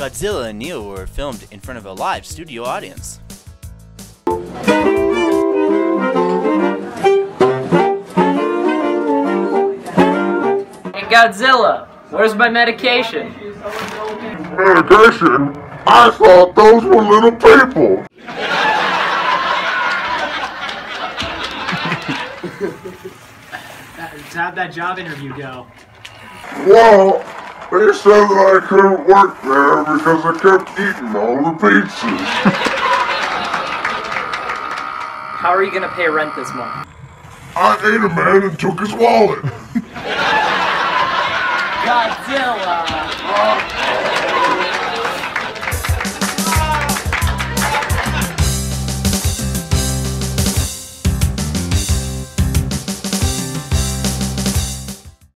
Godzilla and Neil were filmed in front of a live studio audience. Hey Godzilla, where's my medication? Medication? I thought those were little people. How'd that job interview go? Well, they said that I couldn't work there because I kept eating all the pizzas. How are you gonna pay rent this month? I ate a man and took his wallet. Godzilla!